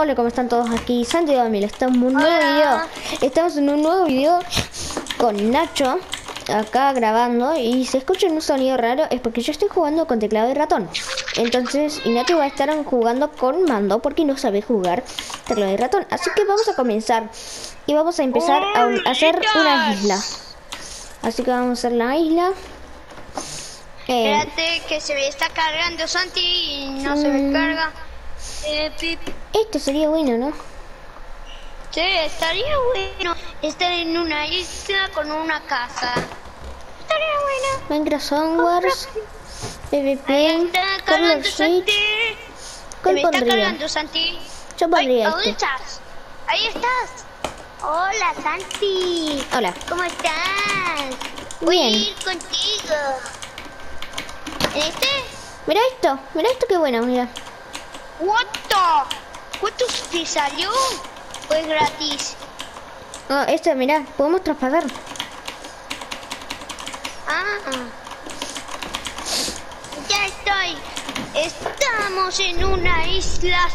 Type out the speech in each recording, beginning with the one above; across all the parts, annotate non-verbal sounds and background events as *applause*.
Hola, ¿cómo están todos aquí? Santi Domil, estamos en un nuevo Hola. video. Estamos en un nuevo video con Nacho, acá grabando. Y si escuchan un sonido raro es porque yo estoy jugando con teclado y ratón. Entonces, y Nacho va a estar jugando con mando porque no sabe jugar teclado y ratón. Así que vamos a comenzar. Y vamos a empezar a, un- a hacer una isla. Así que vamos a hacer la isla. Eh, Espérate que se me está cargando Santi y no se me Mm. carga. Eh, pip. Esto sería bueno, ¿no? Sí, estaría bueno estar en una isla con una casa. Estaría bueno. Minecraft Ahí PvP, está cargando Switch. ¿Cuál me está pondría? cargando Santi. Yo pondría Ay, ¿Dónde este. estás? Ahí estás. Hola Santi. Hola. ¿Cómo estás? Voy a Bien. ir contigo. ¿En este? Mira esto, mira esto qué bueno, mira. What the? ¿Cuánto te salió? Pues gratis. Ah, este, mira, podemos traspasar. Ah. Ya estoy. Estamos en una isla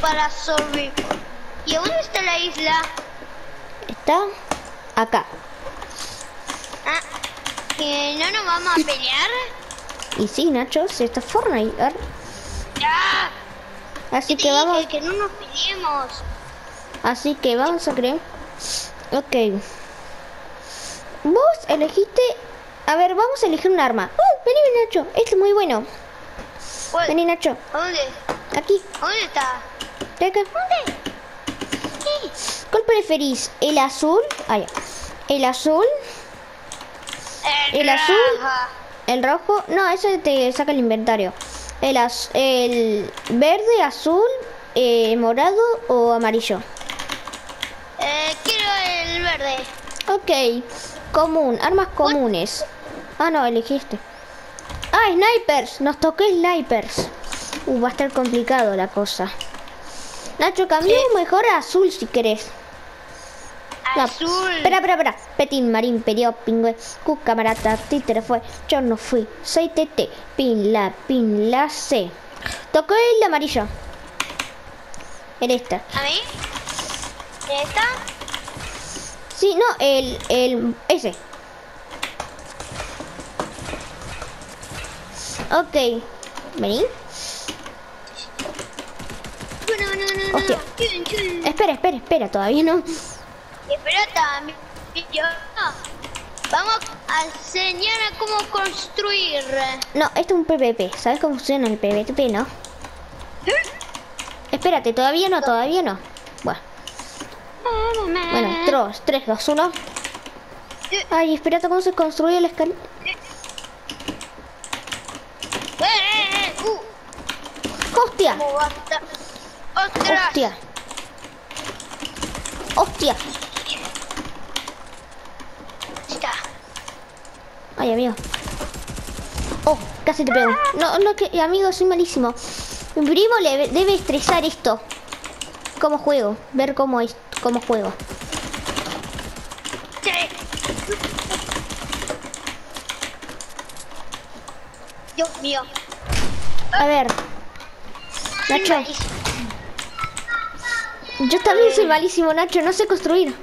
para sobrevivir. ¿Y a dónde está la isla? Está acá. Ah. ¿Que no nos vamos a pelear? Y sí, Nacho, si está Fortnite. Ya. Así que vamos, que no nos peleemos. así que vamos a creer. Ok. Vos elegiste. A ver, vamos a elegir un arma. Uh, vení, Nacho. Este es muy bueno. ¿Cuál? Vení, Nacho. ¿A dónde? Aquí. ¿A dónde está? de acá. ¿Qué? ¿Cuál preferís? ¿El azul? Ah. ¿El azul? ¿El azul? rojo. ¿El rojo? No, ese te saca el inventario. ¿El, az- el verde, azul, eh, morado o amarillo? Eh, quiero el verde. Ok. Común, armas comunes. Ah, no, elegiste. Ah, snipers. Nos tocó snipers. Uh, va a estar complicado la cosa. Nacho, cambiamos mejor a azul si querés. No, Azul. Espera, espera, espera. Petín, marín, perió, pingüe, cu, camarata, títere fue. Yo no fui. Soy tete. Pin, la, pin, la, C. Tocó el amarillo. En esta. ¿A mí? ¿Esta? Sí, no, el, el, ese. Ok. Vení. No, no, no. Chun. Espera, espera, espera, todavía no. Espera también. Yo. Vamos a enseñar a cómo construir. No, esto es un PvP. ¿Sabes cómo funciona el PvP, no? Espérate, todavía no, todavía no. Bueno, bueno, 3, 3, 2, 1. Ay, espérate cómo se construye la escalera. Eh, eh, eh, uh, ¡Hostia! ¡Hostia! ¡Hostia! Está. Ay, amigo. Oh, casi te pego. No, no, que amigo, soy malísimo. Mi primo le debe estresar esto. Cómo juego, ver cómo es, cómo juego. Dios mío. A ver, Nacho. yo también soy malísimo, Nacho, no sé construir.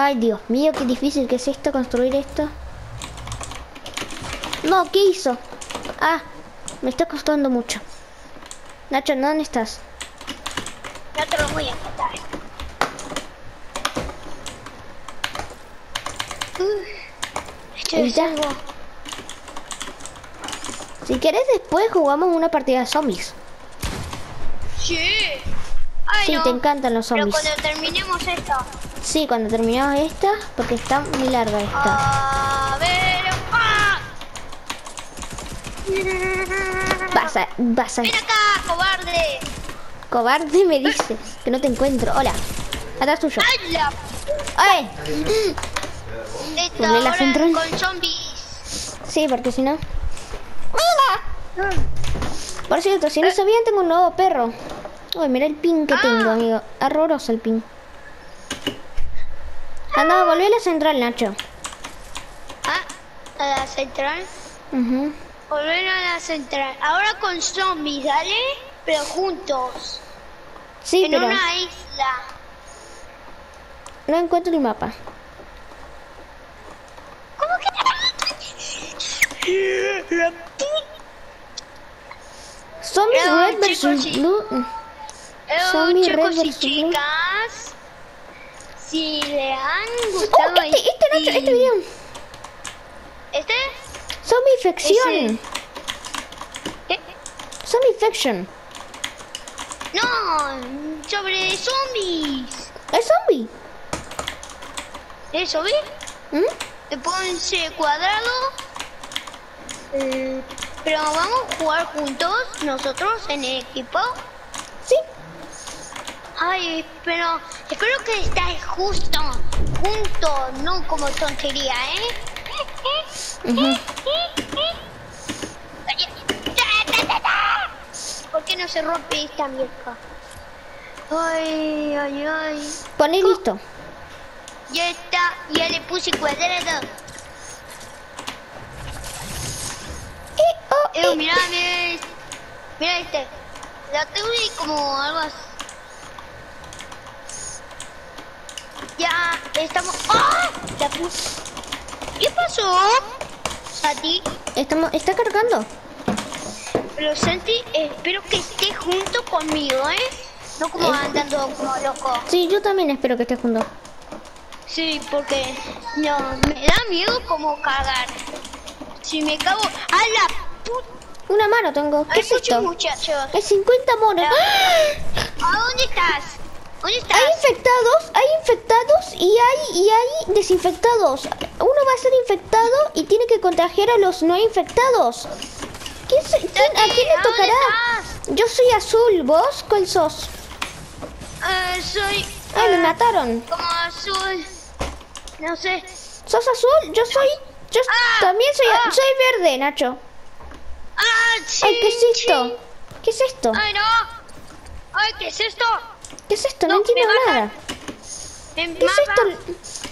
Ay, Dios mío, qué difícil que es esto, construir esto. No, ¿qué hizo? Ah, me está costando mucho. Nacho, ¿dónde estás? No te lo voy a contar. Esto es Ya. algo. Si querés después jugamos una partida de zombies. Sí. Ay, Sí, no. te encantan los Pero zombies. cuando terminemos esto. Sí, cuando terminamos esta, porque está muy larga esta. A ver. ¡ah! Vas a, vas a, Ven acá, cobarde. cobarde me dices que no te encuentro. Hola, atrás tuyo. ¡Ay, la ¡Ay! Esta Ponle la hora central. con zombies. Sí, porque si no. ¡Mira! Por cierto, si no sabían, tengo un nuevo perro. Uy, mira el pin que tengo, amigo. Horroroso el pin. Anda, volvé a la central, Nacho. Ah, a la central. Ujú. Volver a la central. Ahora con zombies, ¿dale? Pero juntos. Sí, en pero una isla. no encuentro el mapa. ¿Cómo que. Zombies Red versus. Blue. Hello, Zombie chicos Red versus Blue. Si le han Oh, gustado este, este Nacho, este video. ¿Este? Zombie infección. ¿Qué? Zombie infection. No, sobre zombies. Es zombie. ¿Es zombie? ¿Mm? Le ponse cuadrado. Eh, pero vamos a jugar juntos, nosotros en el equipo. Sí. Ay, pero espero que estáis justo, juntos, no como tontería, ¿eh? Ujú. *laughs* ¿Por qué no se rompe esta vieja? Ay, ay, ay. Poné listo. Ya está, ya le puse cuadrado. Eh, oh, Eh, mira, mira, este. este. La tengo ahí como algo así. Ya estamos. ¡Ah! La puse. ¿Qué pasó? Santi, Estamos, está cargando. pero Santi, espero que esté junto conmigo, ¿eh? No como Eh. andando como loco. Sí, yo también espero que esté junto. Sí, porque no, me da miedo como cagar. Si me cago. ¡A la puta! Una mano tengo. ¿Qué Hay es esto? muchachos. Hay 50 monos. ¡Ah! ¿A dónde estás? ¿Dónde estás? Hay infectados, hay infectados y hay y hay desinfectados. Uno va a ser infectado y tiene que contagiar a los no infectados. ¿Quién se- quién- ¿A quién ¿a le tocará? Yo soy azul, ¿vos cuál sos? Eh, soy. Me eh, mataron. Como azul. No sé. ¿Sos azul? Yo soy... Yo Ah, también soy... ah. Soy verde, Nacho. ¡Ah! Ay, ¿qué es esto? ¿Qué es esto? ¡Ay, no! ¡Ay, qué es esto! ¿Qué es esto? No, no, entiendo nada. En ¿Qué es esto?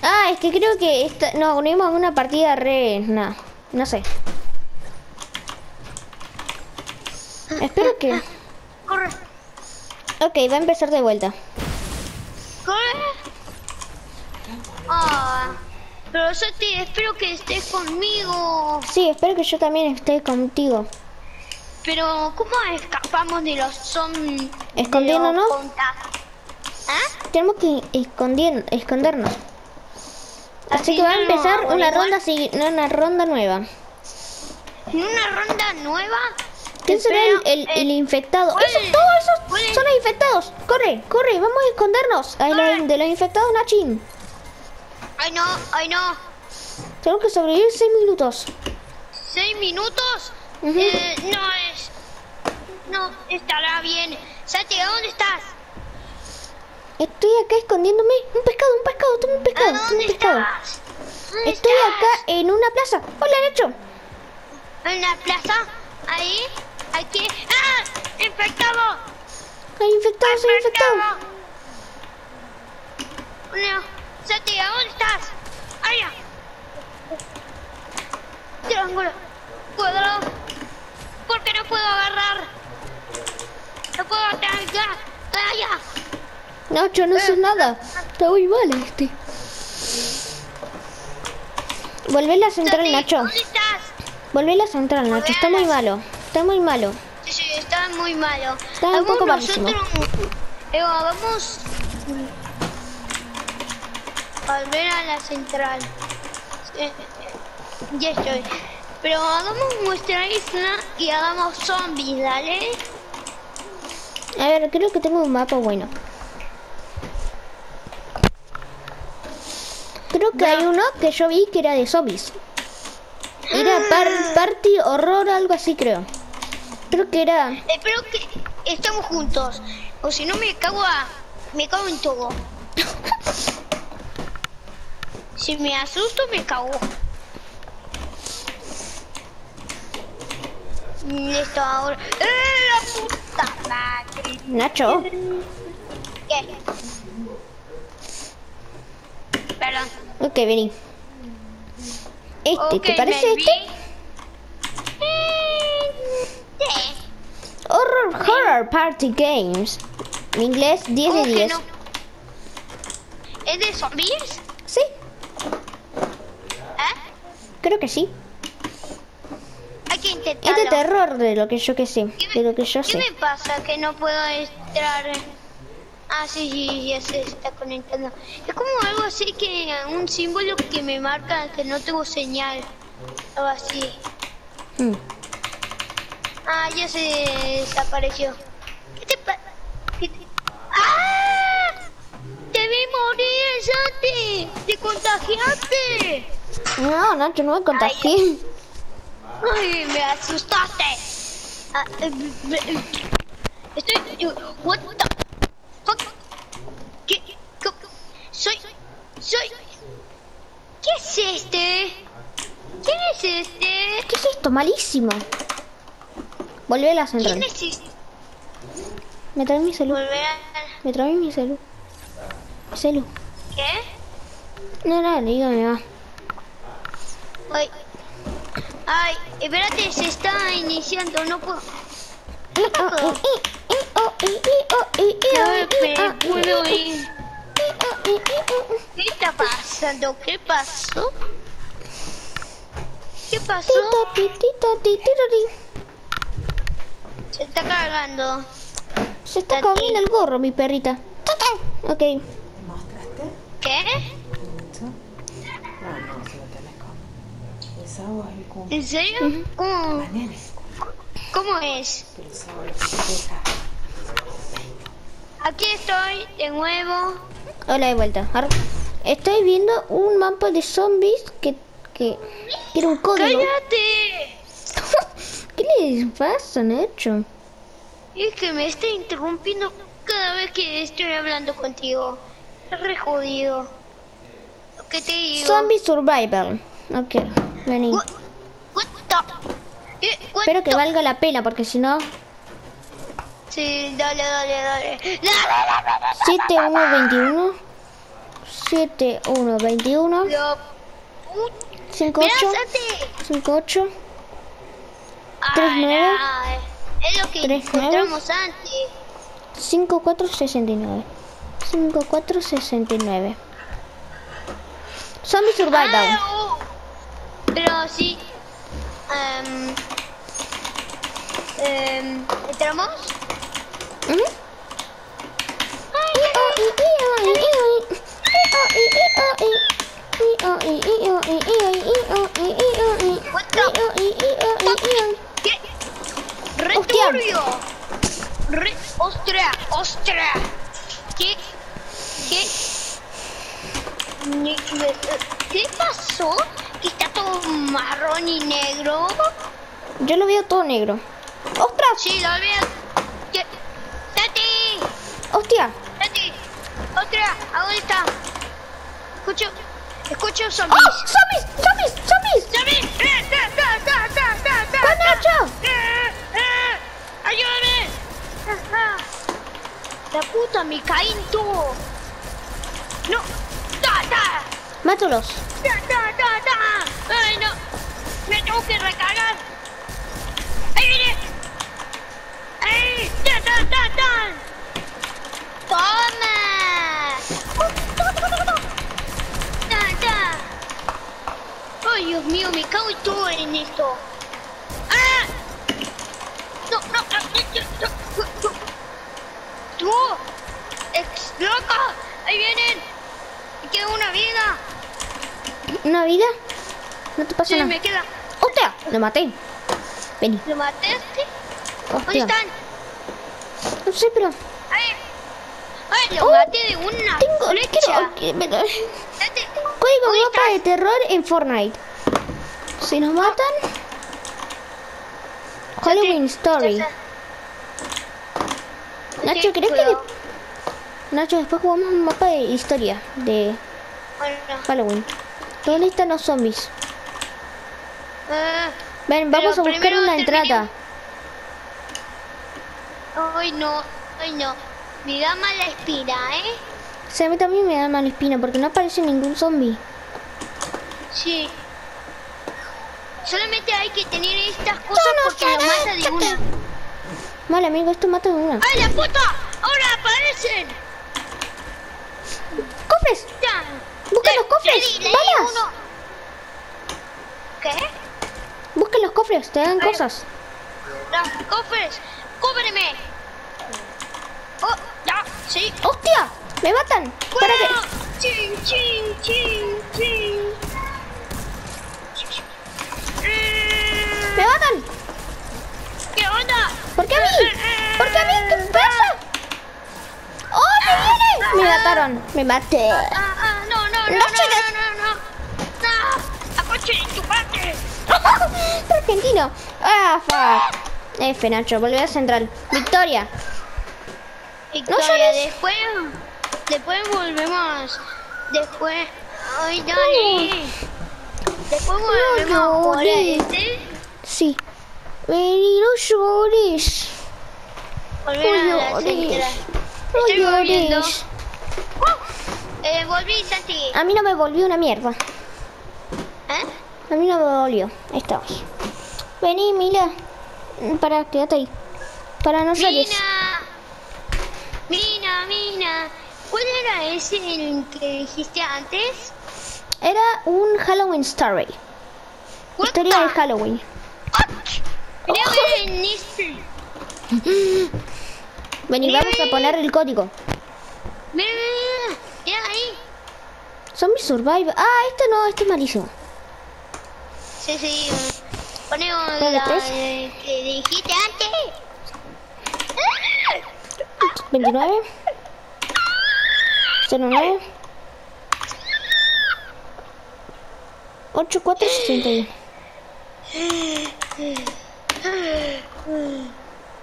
Ah, es que creo que esta... no, unimos una partida re... No, no sé. Espero que... Corre, Ok, va a empezar de vuelta. corre. Ah, pero Santi, espero que estés conmigo. Sí, espero que yo también esté contigo. Pero, ¿cómo escapamos de los zombies? Escondiéndonos. ¿Ah? Tenemos que esconder, escondernos. Así Así que va a empezar una igual. ronda, una ronda nueva. ¿En una ronda nueva? ¿Quién será el, el- eh, el infectado? ¿cuál Esos, es? todos esos son los infectados. Corre, corre, vamos a escondernos. La- Corre. de los infectados, Nachin. Ay, no, ay, no. Tenemos que sobrevivir 6 minutos. ¿Seis minutos? Eh, no es... No estará bien. Santi, ¿a dónde estás? Estoy acá escondiéndome. Un pescado, un pescado, toma un ¿A pescado, toma dónde un pescado. estás? ¿Dónde Estoy estás? acá en una plaza. Hola, Nacho. ¿En la plaza? ¿Ahí? ¿Aquí? ¡Ah! ¡Infectado! Hay infectados, hay infectados. No. Santi, ¿a dónde estás? ¡Allá! Triángulo. Cuadrado. ¿Por qué no puedo agarrar? No puedo agarrar. ¡Allá! Nacho, no haces nada. Está muy mal este. Volvé a la central, Nacho. ¿Dónde estás? Volvé a la central, Nacho. Está muy malo. Está muy malo. Sí, sí, está muy malo. Está un poco malísimo. nosotros- vamos a volver a la central. Eh, Ya estoy. Pero hagamos nuestra isla y hagamos zombies, dale. A ver, creo que tengo un mapa bueno. Creo que hay uno que yo vi que era de zombies. Era par- party horror, algo así creo. Creo que era... Espero que estemos juntos. O si no me cago a... Me cago en todo. *laughs* Si me asusto me cago. Listo, ahora. ¡Eh, la puta madre! Nacho. ¿Qué? Perdón. Ok, vení. Este, okay, ¿te parece baby. este? Horror, horror Party Games. En inglés, 10 de 10. ¿Es de zombies? Sí. ¿Eh? Creo que sí. Hay que intentarlo. de terror, de lo que yo que sé. ¿Qué De lo que yo ¿Qué sé. me pasa que no puedo entrar? Ah, sí, sí, ya se está conectando. Es como algo así que un símbolo que me marca que no tengo señal. Algo así. Hmm. Ah, ya se desapareció. ¿Qué te pasa? ¡Ah! ¡Te vi morir, Santi! ¡Te contagiaste! No, Nacho, no me contagié. ¡Ay, me asustaste! Ah, eh, eh, eh, Estoy... What the fuck? ¿Qué? co- Soy... Soy... ¿Qué es este? ¿Quién es este? ¿Qué es esto? Malísimo. Volví a la ¿Quién central. es este? Me trae mi celu. Volver a... Me trae mi celu. Celu. ¿Qué? No, no, dígame, va. Ay... Ay, espérate, se está iniciando, no puedo... No puedo ir. ¿Qué está pasando? ¿Qué pasó? ¿Qué pasó? Se está cargando. Se está comiendo el gorro, mi perrita. Ok. ¿Mostraste? ¿Qué? ¿Esto? Ah, no, si lo tenés con. El sábado es el cum. ¿En serio? ¿Cómo, Mañana es el. ¿Cómo es? Pero sábado festeja. Aquí estoy de nuevo. Hola, de vuelta. Estoy viendo un mapa de zombies que, que tiene un código. ¡Cállate! *laughs* ¿Qué les pasa, Nacho? Es que me está interrumpiendo cada vez que estoy hablando contigo. Es re jodido. ¿Qué te digo? Zombie Survival. Ok, vení. What, what the- what Espero que valga la pena porque si no... Sí, dale, dale, dale. Dale, dale, dale. 7121 7121 Lo- Uh, 58 Mira, Santi. 58 Ah, Tres nueve. era- Es lo que Tres encontramos antes. 5469 5469 Zombie Survival. Ah, uh, Pero sí. em, em, ¿Entramos? ¿Qué? ¡Re Hostia. turbio! ¡Re... ¡Ostras! ¡Ostras! ¿Qué? ¿Qué pasó? ¿Que está todo marrón y negro? Yo lo veo todo negro. ¡Ostras! Sí, lo veo. ¡Tati! ¡Hostia! ¡Tati! ¡Ostras! ¿A dónde está? Escucho... Escucho ¡Oh! zombies. ¡Zombies! ¡Zombies! ¡Zombies! ¡Zombies! ¡Eh, ta, ta, ta, ta, ta, ta, ¡Con ta! Nacho! ¡Eh, eh! ¡Ayúdame! Ajá. La puta, me caí en todo. No. ¡Ta, ta! ¡Mátalos! ¡Ta, ta, ta, ta! ¡Ay, no! ¡Me tengo que recargar! ¡Ahí viene! ¡Ahí! ¡Ta, ta, ta, ta! ¡Toma! *laughs* ¡Ta, ta! ¡Ay, Dios mío! Me cago todo en esto. ¡Ah! ¡No, no! no, no, no, no. ¡Tú! ¡Ex! ¡Ahí vienen! ¡Me queda una vida! ¿Una vida? No te pasa Sí, nada. me queda. ¡Hostia! Lo maté. Vení. ¿Lo mataste? ¿Dónde están? No sé, pero... ¡Ay! ¡Ay, lo Oh, maté de una Tengo... flecha! Quiero... me-. Código ¿Dónde mapa de terror en Fortnite. Si nos matan... Halloween Story. Nacho, ¿crees que... Nacho, después jugamos un mapa de historia de Bueno, Halloween. ¿Dónde están los zombies? ah, Ven, vamos a buscar una entrada. ay, no, ay, no. Me da mala espina, ¿eh? Sí, a mí también me da mala espina porque no aparece ningún zombie. Sí. Solamente hay que tener estas cosas porque lo mata de una. Vale, amigo, esto mata de una. ¡Ay, la puta! ¡Ahora aparecen! ¡Cofres! Ya. Busca Le- los cofres, balas. uno. ¿Qué? Busquen los cofres, te dan cosas. Los cofres. ¡Cúbreme! ¡Oh! ¡Ya! ¡Sí! ¡Hostia! ¡Me matan! ¡Fuera! Espérate. ¡Chin, chin, chin, chin! ¡Me matan! ¿Qué onda? ¿Por qué a mí? ¿Por qué a mí? ¿Qué pasa? ¡Oh, me vienen! Me mataron. Me maté. Ah, ah, no, no, no, No no, no, no, no. ¡No! ¡Acoche de tu parte! Argentino. Ah, fuck. F, Nacho. Volví a central. Victoria. Victoria, llores. después... Después volvemos... Después... ¡Ay, dale! Después volvemos llores. este. Sí. Vení, no llores. Volver a la No central. No Estoy llores. Eh, volví, Santi. A mí no me volvió una mierda. ¿Eh? A mí no me volvió. Ahí estamos. Vení, Mila. Para, quédate ahí. Para no llores. Mina. Mina, Mina. ¿Cuál era ese el que dijiste antes? Era un Halloween Story. What Historia de Halloween. Ver en *laughs* Vení, vamos a poner el código. Mira, mira, mira. Mira ahí. Zombie Survival. Ah, este no, este es malísimo. Sí, sí. Ponemos ¿Cuál la eh, que dijiste antes. 29. 09. 84 61.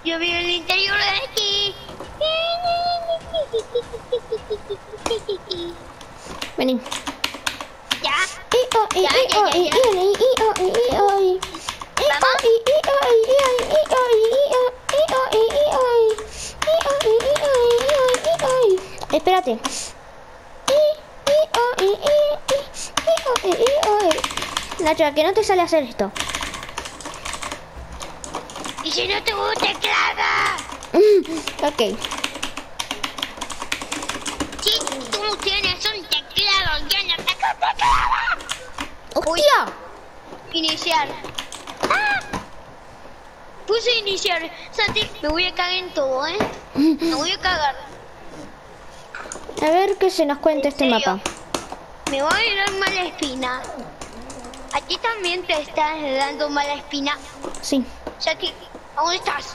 Yo vi el interior de. Vení. Ya. Espérate. Nacho, ¿a que no te sale hacer esto? Y si no te gusta, clava. ok. Iniciar. ¡Ah! Puse iniciar. Santi, me voy a cagar en todo, ¿eh? Me voy a cagar. A ver qué se nos cuenta este serio? mapa. Me va a dar mala espina. ¿A ti también te estás dando mala espina? Sí. Santi, ¿a ¿dónde estás?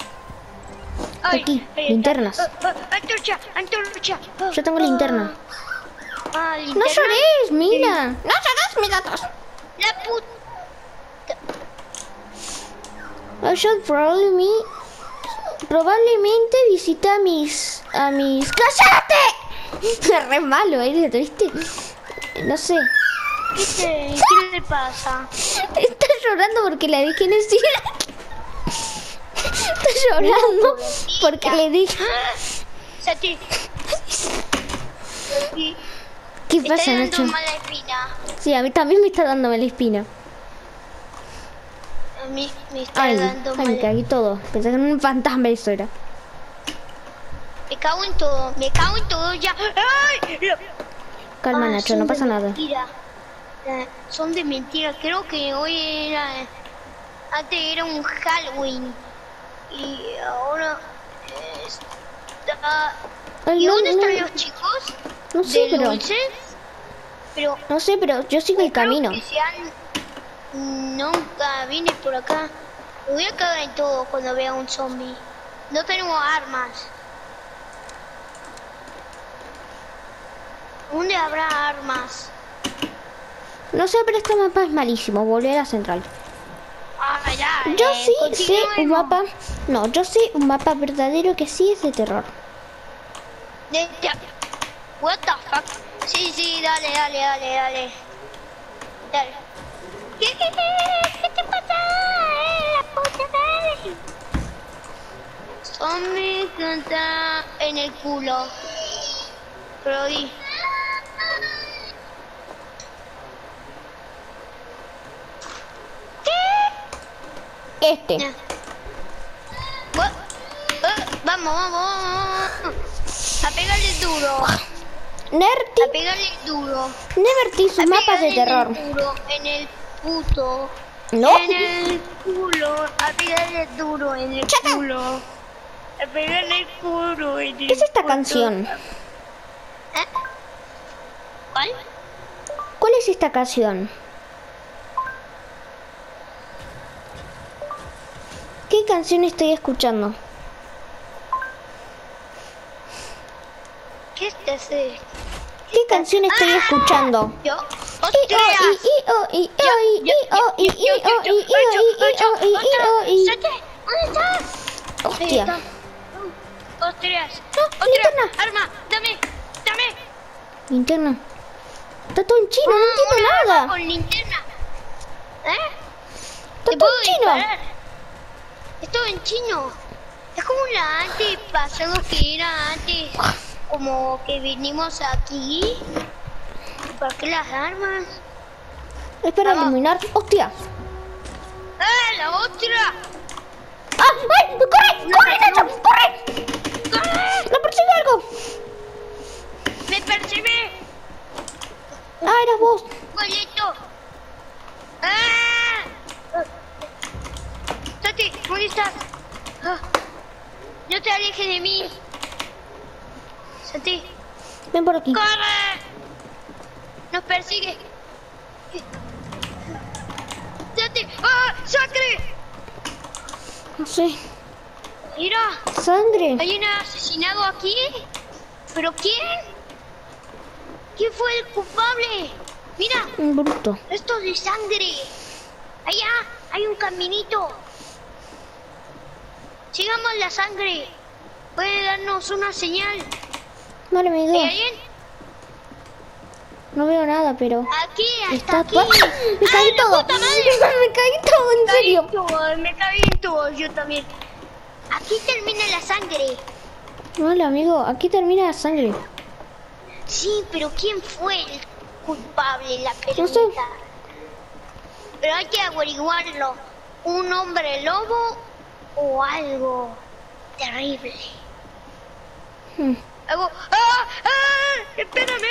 Ay, Aquí, linternas. Ah, ah, antorcha, antorcha. Yo tengo linterna. Ah, ¡No llores, mira! ¡No llores, mis gatos! La puta. I should probably probablemente visita a mis... a mis... ¡Cállate! *laughs* Re malo, ¿eh? ¿Viste? No sé. ¿Qué, te- ¿Qué le pasa? Está llorando porque le dije en el Está llorando porque le dije... ¿Qué pasa, Nacho? mala espina. Sí, a mí también me está dando mala espina. Me está Ay, dando ay, me cagué todo. Pensé que era un fantasma eso era. Me cago en todo, me cago en todo ya. ¡Ay! Calma, Ah, Nacho, no pasa nada. Eh, son de mentira. Creo que hoy era. Antes era un Halloween. Y ahora. eh, Está... Ay, ¿Y no, dónde no, están los chicos? No sé, ¿De pero... dulces? Pero. No sé, pero yo sigo el camino. que Nunca vine por acá. Me voy a cagar en todo cuando vea un zombie. No tenemos armas. ¿Dónde habrá armas? No sé, pero este mapa es malísimo. Volver a la central. Ah, ya, Yo eh, sí sé un mapa. No, yo sé un mapa verdadero que sí es de terror. De- What the fuck? Sí, sí, dale, dale, dale, dale. Dale. ¿Qué, qué, qué, qué te pasa? La puta madre. Zombie canta en el culo. Pero di. Este. Ya. What? Vamos, vamos, vamos. A pegarle duro. Nerti, A pegarle duro. Neverty, sus A mapas de terror. Duro, en el puto. No. En el culo. A pegarle duro en el Chata. culo. A pegarle el culo en el ¿Qué es esta puto. canción? ¿Eh? ¿Cuál? ¿Cuál es esta canción? ¿Qué canción estoy escuchando? ¿Qué hace? ¿Qué canción estoy escuchando? Yo. Hostia. Ostras. Ostras. Arma. Dame. Dame. Linterna. Está todo en chino, no entiendo nada. Con linterna. ¿Eh? Está ¿Te todo puedo en chino. Esto en chino. Es como la antepasado que era antes. Como que vinimos aquí. ¿Para qué las armas? Es para Vamos. iluminar. Hostia. ¡Ah, la otra! ¡Ah! ¡Ay! ¡Corre! ¡Corre, Nacho! ¡Corre! ¡Corre! ¡Lo persigue algo! ¡Me percibe! ¡Ah, eras vos! ¡Bolito! ¡Ah! ¡Tati! ¿Dónde estás? Ah, No te alejes de mí. Santi, Ven por aquí. ¡corre! Nos persigue. Santi, ¡ah! ¡Sangre! No sé. Mira, Sangre. hay un asesinado aquí. ¿Pero quién? ¿Quién fue el culpable? Mira, Un bruto. Esto de sangre. Allá hay un caminito. Sigamos la sangre. Puede darnos una señal. Vale, me ¿Hay alguien? No veo nada, pero... Aquí, Está aquí. todo... Me caí ¡Ay, la todo. *laughs* Me caí todo, en serio. Me caí en todo, yo también. Aquí termina la sangre. Vale, amigo. Aquí termina la sangre. Sí, pero ¿quién fue el culpable? La No sé. pregunta. Pero hay que averiguarlo. ¿Un hombre lobo o algo terrible? Hmm. Algo... ¡Ah! ¡Ah! ¡Espérame!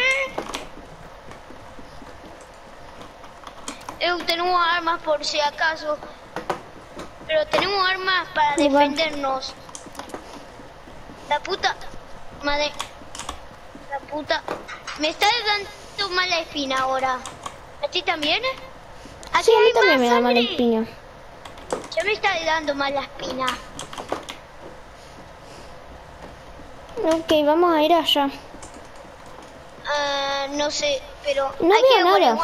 Eh, tenemos armas por si acaso. Pero tenemos armas para defendernos. La puta... Madre... La puta... Me está dando mala espina ahora. ¿A ti también? Aquí Sí, a mí también me da mala espina. Ya me está dando mala espina. Ok, vamos a ir allá. Ah, no sé, pero No hay que nada.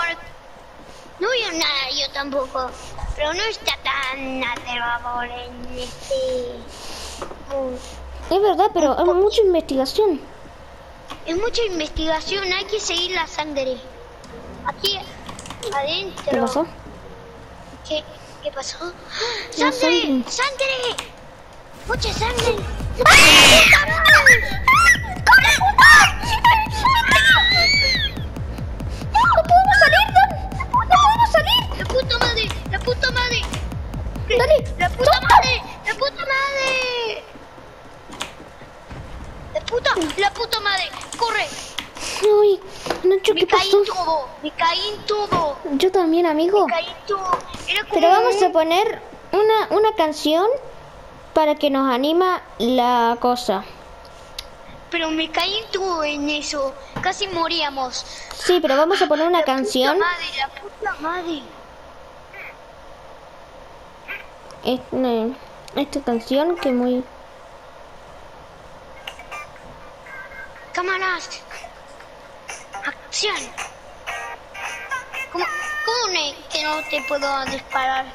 No veo nada, yo tampoco. Pero no está tan aterrador en este. Es verdad, pero hay mucha investigación. Es mucha investigación, hay que seguir la sangre. Aquí adentro. ¿Qué pasó? ¿Qué, qué pasó? ¡Ah! ¡Sangre! sangre. ¡Mucha sangre! ¡No ¡La puta madre! ¡La puta madre! ¡La puta! ¡La puta madre! ¡Corre! Ay, Nacho, Me ¿qué caí pasó? en todo. Me caí en todo. Yo también, amigo. Me caí en todo. Era como Pero vamos a poner una, una canción para que nos anima la cosa. Pero me caí en todo en eso. Casi moríamos. Sí, pero vamos a poner una La canción. Puta madre, la puta madre. Este- esta canción que muy... Cámaras. Acción. ¿Cómo, cómo que no te puedo disparar?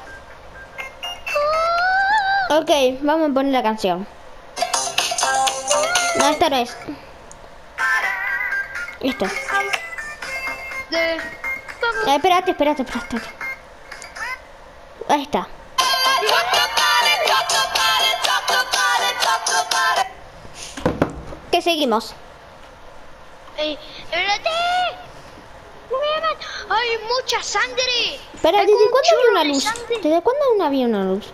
Ok, vamos a poner la canción. No, esta no es. Vamos. Eh, espérate, espérate, espérate. Ahí está. ¿Qué seguimos? Eh, Hay mucha sangre. Pero ¿desde cuándo había una luz? ¿Desde cuándo no había una luz?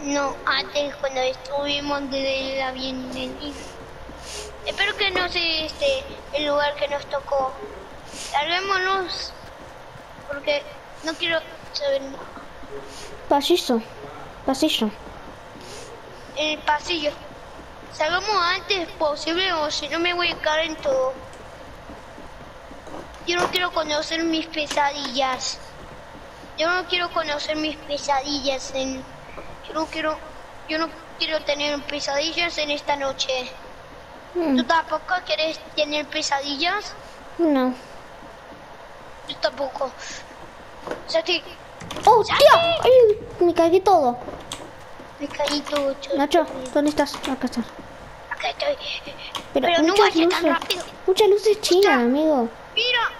No, antes cuando estuvimos de la bienvenida. Espero que no sea este el lugar que nos tocó. Larguémonos. Porque no quiero saber nada. Pasillo. Pasillo. En el pasillo. Salgamos antes posible o si no me voy a caer en todo. Yo no quiero conocer mis pesadillas. Yo no quiero conocer mis pesadillas en... Yo no quiero... Yo no quiero tener pesadillas en esta noche. Mm, ¿Tú tampoco quieres tener pesadillas? No. Yo tampoco. Sati, ¡Oh, tío! ¡Ay! Me cagué todo. me caí todo. Nacho, ¿dónde estás? Acá estás. Acá estoy. Pero, Pero no vaya tan luces. rápido. Muchas luces chinas, amigo. Mira,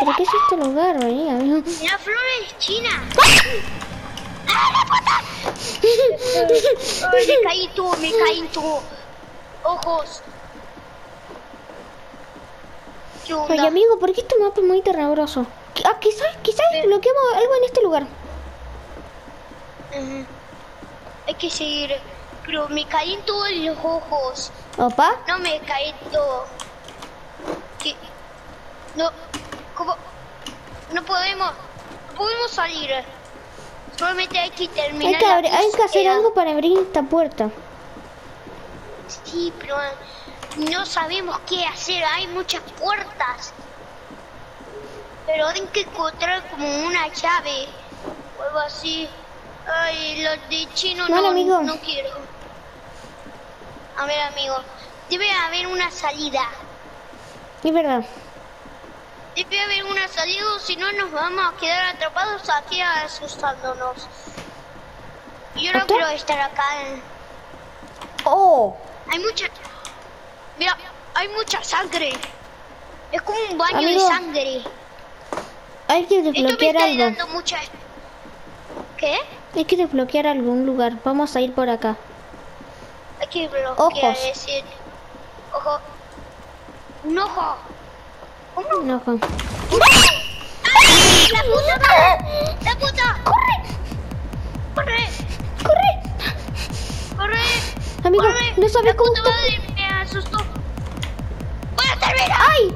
¿Pero qué es este lugar, vení, amigo? mira flores chinas. *laughs* Ay, me caí todo, me caí todo. Ojos. ¿Qué Ay, onda? amigo, ¿por qué este mapa es muy tenebroso? Ah, quizás, quizás bloqueamos algo en este lugar. Hay que seguir. Pero me caí en todos los ojos. ¿Opa? No me caí todo. ¿Qué? No. ¿Cómo? No podemos. No podemos salir. Solamente hay que terminar. Hay que, abrir- hay que hacer algo para abrir esta puerta. Sí, pero no sabemos qué hacer. Hay muchas puertas. Pero hay que encontrar como una llave o algo así. Ay, los de chino no, amigo. no quiero. A ver, amigo. Debe haber una salida. Es verdad. Debe haber una salida, o si no nos vamos a quedar atrapados aquí asustándonos. Yo no quiero estar acá. ¡Oh! Hay mucha... Mira, hay mucha sangre. Es como un baño Amigo. de sangre. Hay que Esto me desbloquear está algo. mucha... ¿Qué? Hay que desbloquear algún lugar. Vamos a ir por acá. Hay que bloquear, Ojos. decir... Ojo. Un ojo. ¿Cómo? No, Juan. ¡Ay! ¡La puta madre! ¡La puta! ¡Corre! ¡Corre! ¡Corre! ¡Corre! Amigo, ¡Corre! no sabes La cómo puta está- madre me asustó. ¡Voy a terminar! ¡Ay!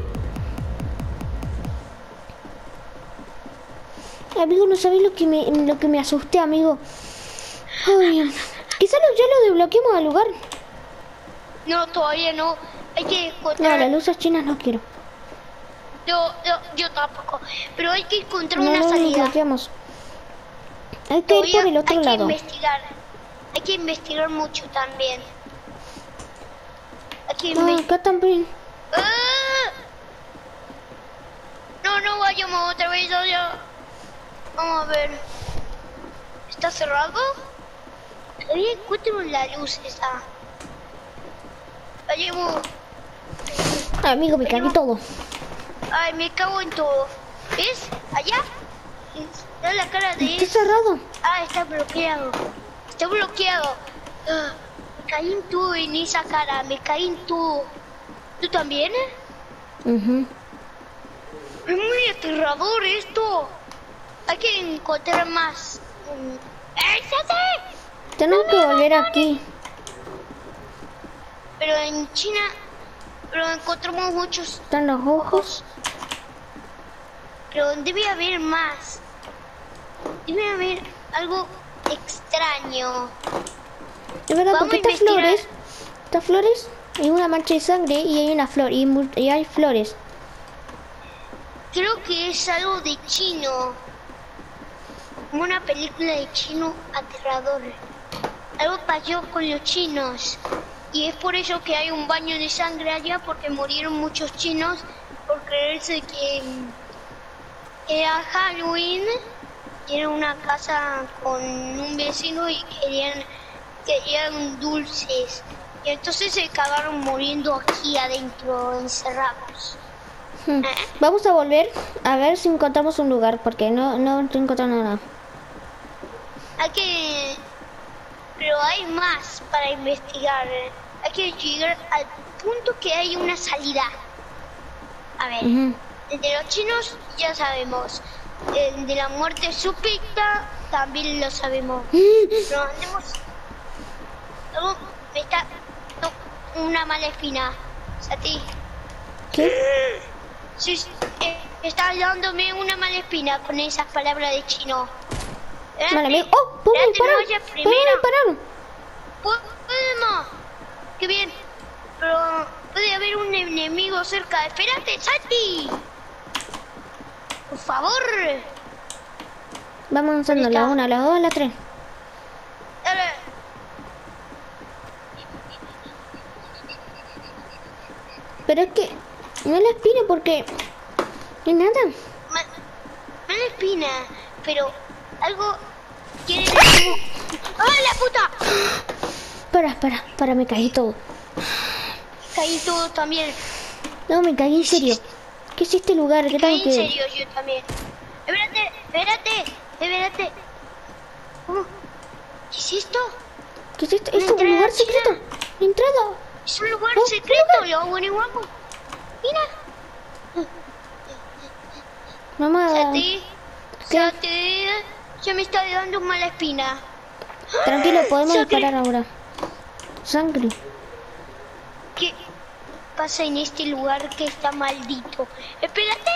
Amigo, no sabes lo que me, lo que me asusté, amigo. Ay, *laughs* quizás ya lo desbloqueemos al lugar. No, todavía no. Hay que No, encontrar... las luces chinas no quiero. Yo, yo, yo tampoco. Pero hay que encontrar No, una no salida. desbloqueamos. Hay que ir por el otro hay lado. que investigar. Hay que investigar mucho también. Hay que Ah, acá también. ¡Ah! No, no vayamos otra vez allá. Vamos a ver. ¿Está cerrado? Todavía encuentro la luz esa. Vayamos. Amigo, me cagué todo. Ay, me cago en todo. ¿Ves? Allá. Está la cara de Está cerrado. Ah, está bloqueado. Está bloqueado. Ah, me caí en todo en esa cara. Me caí en todo. ¿Tú también? Ujú. Es muy aterrador esto. Que encontrar más. Mm. ¡Eh! Tenemos que volver aquí. Pero en China, pero encontramos muchos. Están los ojos. Pero debe haber más. Debe haber algo extraño. Es verdad, Vamos porque a estas flores. Estas flores. Hay una mancha de sangre y hay una flor. Y, y hay flores. Creo que es algo de chino. Como una película de chino aterrador. Algo pasó con los chinos. Y es por eso que hay un baño de sangre allá, porque murieron muchos chinos por creerse que mm, era Halloween. y Era una casa con un vecino y querían, querían dulces. Y entonces se acabaron muriendo aquí adentro, encerrados. Hmm. Vamos a volver a ver si encontramos un lugar. Porque no, no estoy encontrando nada. Hay que... Pero hay más para investigar. Hay que llegar al punto que hay una salida. A ver, el de los chinos ya sabemos. El de la muerte súbita también lo sabemos. *laughs* Pero andemos... Algo me está... una mala espina. Sati. ¿Qué? Sí, sí, eh, está dándome una mala espina con esas palabras de chino. Espérate, Vale, amigo. ¡Oh! ¡Podemos espérate, disparar! no vayas ¡Podemos. ¡Qué bien! Pero puede haber un enemigo cerca. ¡Espérate, Santi! Por favor. Vamos ¿Dónde la está? una, la dos, la tres. Dale. Pero es que no la espina porque no hay nada. Ma- Mala espina, pero algo quiere decir... ¡Ah, la puta! Espera, espera, para, me caí todo. Caí todo también. No, me caí en serio. ¿Qué es este lugar? ¿Qué Caí tengo en que serio yo también. Espérate, espérate, espérate. ¿Cómo? ¿Qué es esto? ¿Qué es esto? ¿Esto es un lugar secreto? ¿Entrada? Es un lugar Oh, secreto, lo averiguamos. Mira, Mamá, Sati, ¿Qué? Sati, ya me está dando mala espina. tranquilo, podemos Sangre. disparar ahora. Sangre. ¿Qué pasa en este lugar que está maldito? Espérate.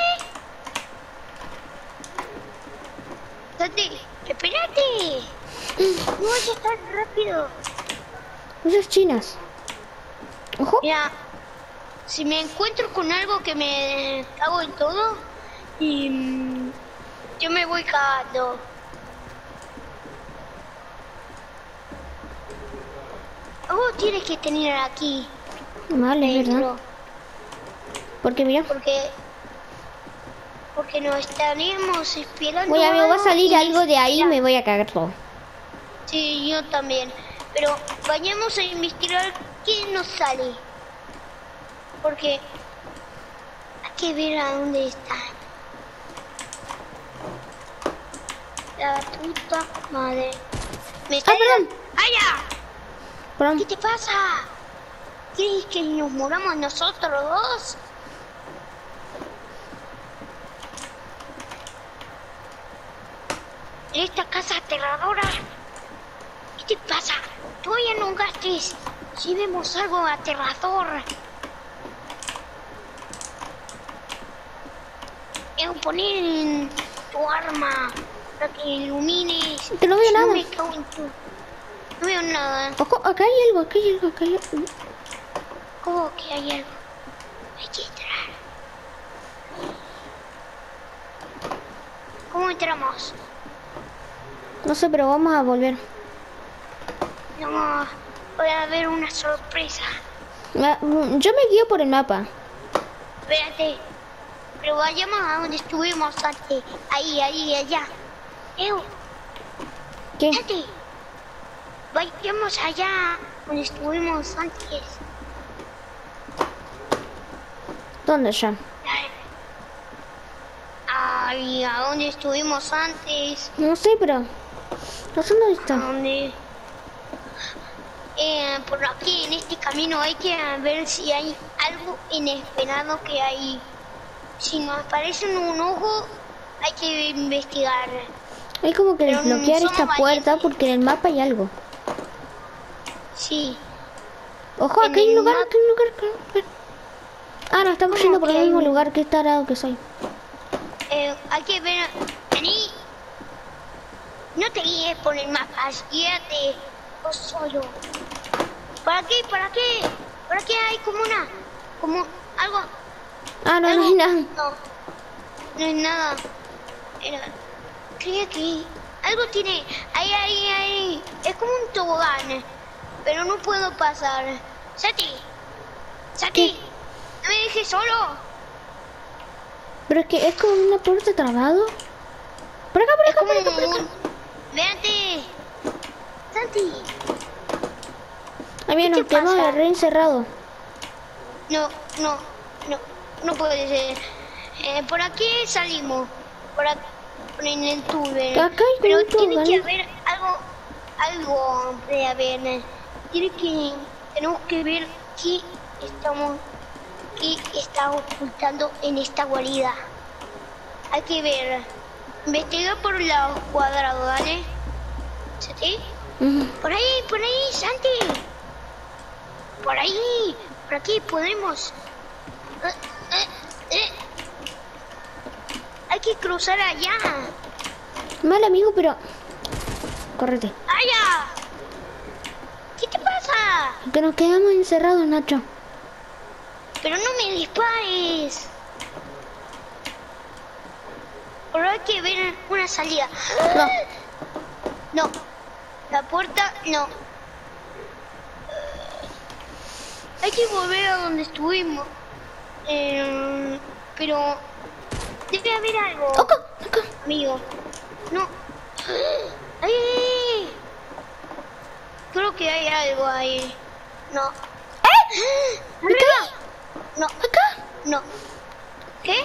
Sati, espérate. No vayas tan rápido. Cosas chinas. Ojo. Mira, si me encuentro con algo que me cago en todo, y mm, yo me voy cagando. Algo tienes que tener aquí Vale, es verdad. Porque mira. porque porque nos estaríamos esperando. Oye, va a salir algo de ahí y me voy a cagar todo. Sí, yo también. Pero vayamos a investigar qué nos sale. Porque hay que ver a dónde está. La puta madre. Me Ah, perdón. ¡Allá! ¿Qué te pasa? ¿Quieres que nos moramos nosotros dos? En esta casa aterradora. ¿Qué te pasa? Todavía no gastes. Si vemos algo aterrador. Es poner en tu arma para que ilumines. Si me cago en tu- No veo nada. Ojo, acá hay algo, acá hay algo, acá hay algo. ¿Cómo que hay algo? Hay que entrar. ¿Cómo entramos? No sé, pero vamos a volver. No, voy a ver una sorpresa. Ah, mm, Yo me guío por el mapa. Espérate. Pero vayamos a donde estuvimos antes. Ahí, ahí, allá. ¿Qué? espérate. Vayamos allá donde estuvimos antes. ¿Dónde ya? Ay, a donde estuvimos antes. No sé, pero... No sé dónde ¿A está. dónde? Eh, por aquí, en este camino, hay que ver si hay algo inesperado que hay. Si nos aparece un ojo, hay que investigar. Hay como que desbloquear esta puerta porque en el mapa hay algo. Sí. Ojo, acá hay un lugar, mapa- acá hay un lugar. acá hay un lugar. Ah, no, estamos ¿Cómo yendo por el hay mismo lugar que tarado que soy. Eh, hay que ver. Vení. No te guíes por el mapa, guíate vos solo. ¿Para qué? ¿Para qué? ¿Para qué hay como una. como algo. Ah, no, no hay nada. No, no es nada. Era. Creía que. Algo tiene. Ahí, ahí, ahí. Es como un tobogán. Pero no puedo pasar. Sati. Sati. No me dejes solo. Pero es que es como una puerta trabado. Por acá, por acá, por acá, por acá. Véate. Santi. Ahí viene, ¿Qué nos quedamos re encerrado. No, no, no. No puede ser. Eh, por aquí salimos. Por aquí. En el túnel. Acá hay Pero tiene que haber algo. Algo de haber. Tiene que. Tenemos que ver qué estamos. qué está ocultando en esta guarida. Hay que ver. investiga por los cuadrados, ¿vale? ¿Sí? Por ahí, por ahí, Santi. Por ahí, por aquí podemos. Eh, eh, eh. Hay que cruzar allá. Mal amigo, pero... Correte. ¡Allá! Que nos quedamos encerrados, Nacho. Pero no me dispares. Pero hay que ver una salida. No. No. La puerta, no. Hay que volver a donde estuvimos. Eh, pero debe haber algo, Acá, acá. amigo. No. ¡Ay, ay, ay! Creo que hay algo ahí. No. *gasps* ¡Arriba! No, Acá. no. ¿Qué?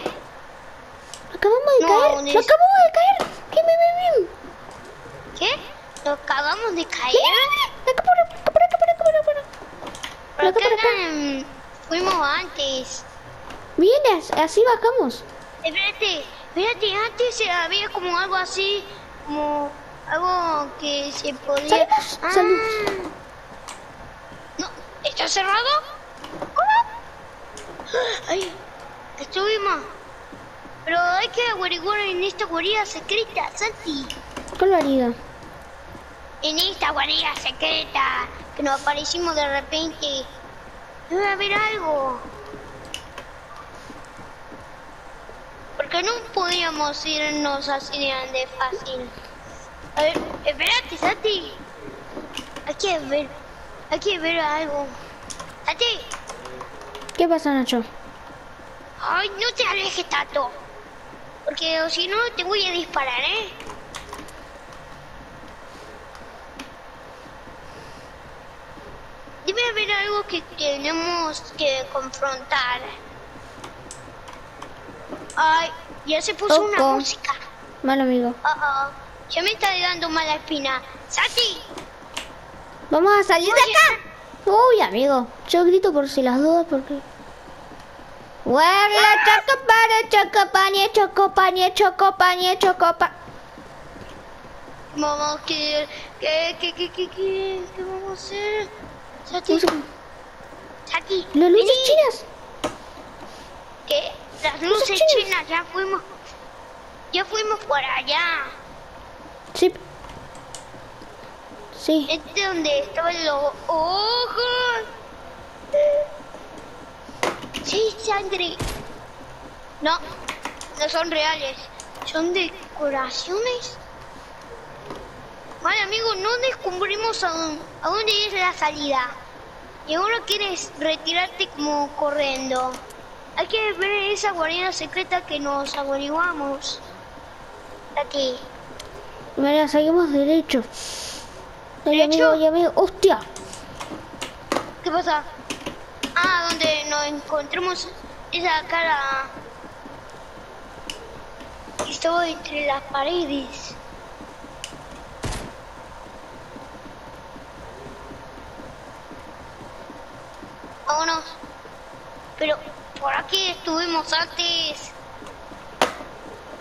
Acabamos de No, caer. ¿dónde Lo es? acabamos de caer. Bien. ¿Qué? ¿Nos acabamos de caer? Bien. Acá por acá, por acá, por acá, por acá, por acá. Pero acá, acá. acá mm, fuimos antes. Bien, as- así bajamos. Espérate, espérate, antes había como algo así, como algo que se podía... Salimos. No, ¿está cerrado? Ay, estuvimos. Pero hay que averiguar en esta guarida secreta, Santi. ¿Cuál haría? En esta guarida secreta que nos aparecimos de repente. Debe haber algo. Porque no podíamos irnos así de fácil. A ver, espérate, Santi. Hay que ver. Hay que ver algo. Santi. ¿Qué pasa, Nacho? Ay, no te alejes tanto. Porque si no te voy a disparar, ¿eh? Debe haber algo que tenemos que confrontar. Ay, ya se puso una música. Mal amigo. Oh, oh. Ya me está dando mala espina. ¡Sati! Vamos a salir de acá. Uy, amigo. Yo grito por si las dudas porque... Huele, chocopane, chocopane, chocopane, chocopane, chocopa... Vamos, ¿qué, qué, qué, qué, qué, qué, qué vamos a hacer? Sati. Sati, Las luces vení. chinas. ¿Qué? Las luces chinas. chinas, ya fuimos. Ya fuimos por allá. Sí. Sí. Este es donde estaban los ojos. Sí, sangre. No, no son reales. Son decoraciones. Vale, amigo, no descubrimos a dónde, a dónde es la salida. Y ahora quieres retirarte como corriendo. Hay que ver esa guarida secreta que nos averiguamos. Aquí. Mira, seguimos derecho. Ay, ¿Derecho? amigo, amigo. ¡Hostia! ¿Qué pasa? Ah, donde nos encontramos esa cara. Estaba entre las paredes. Vámonos. Pero por aquí estuvimos antes.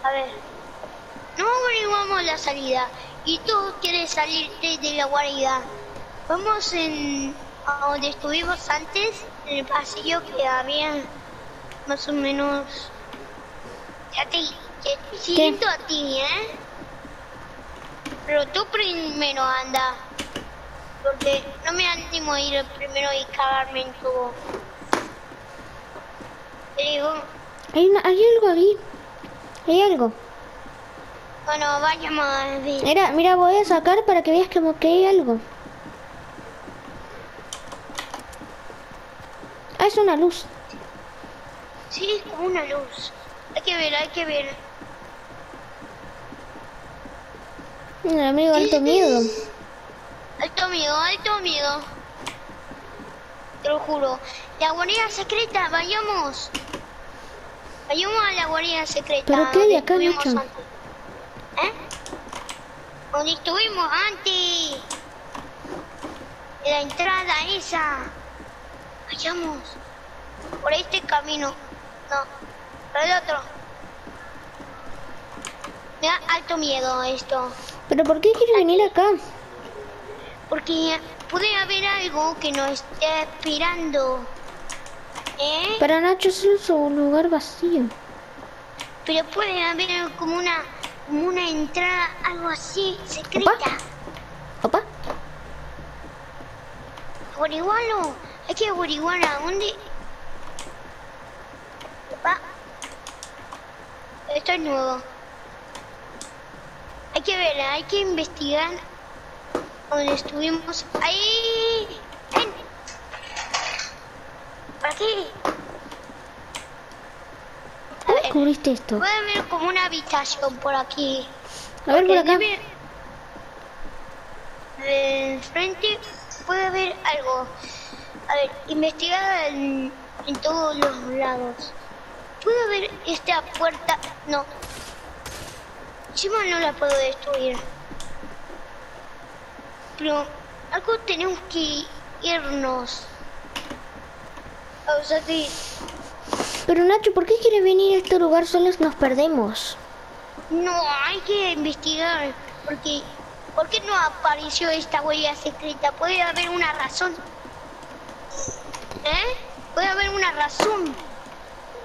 A ver. No averiguamos la salida. Y tú quieres salirte de la guarida. Vamos en a donde estuvimos antes, en el pasillo que había más o menos. Ya te, siento a ti, ¿eh? Pero tú primero anda. Porque no me animo a ir primero y cagarme en todo. Te digo, Hay, una- hay algo ahí. Hay algo. Bueno, vayamos a ver. Mira, mira, voy a sacar para que veas como que hay algo. Ah, es una luz. Sí, es como una luz. Hay que ver, hay que ver. Mira, amigo, alto miedo. Alto miedo, alto miedo. Te lo juro. La guarida secreta, vayamos. Vayamos a la guarida secreta. ¿Pero qué hay acá, Nacho? ¿Eh? Donde estuvimos antes. La entrada esa. Vayamos. Por este camino. No, por el otro. Me da alto miedo esto. ¿Pero por qué quiere venir acá? Porque puede haber algo que nos esté esperando. ¿Eh? Para Nacho es un lugar vacío. Pero puede haber como una, una entrada, algo así, secreta. Opa. Averiguarlo. Hay que averiguar a dónde. Opa. Esto es nuevo. Hay que ver, hay que investigar donde estuvimos. Ahí. Ven. Por aquí. A ¿Cómo ver, descubriste esto? puede haber como una habitación por aquí. A ver por acá. Debe- De frente puede haber algo. A ver, investigar en, en todos los lados. Puede haber esta puerta. No. Encima no la puedo destruir. Pero algo tenemos que irnos. O sea que Pero Nacho, ¿por qué quiere venir a este lugar? Solos nos perdemos. No, hay que investigar. Porque, ¿por qué no apareció esta huella secreta? Puede haber una razón. ¿Eh? Puede haber una razón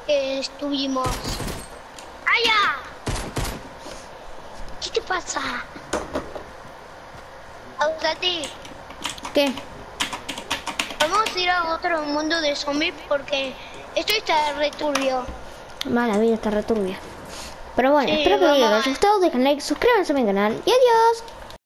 que estuvimos. ¡Allá! ¿Qué te pasa? Ausate, ¿Qué? vamos a ir a otro mundo de zombies porque esto está returbio. Mala vida, está returbia. Pero bueno, Sí, espero que les haya gustado. Dejen like, suscríbanse a mi canal y adiós.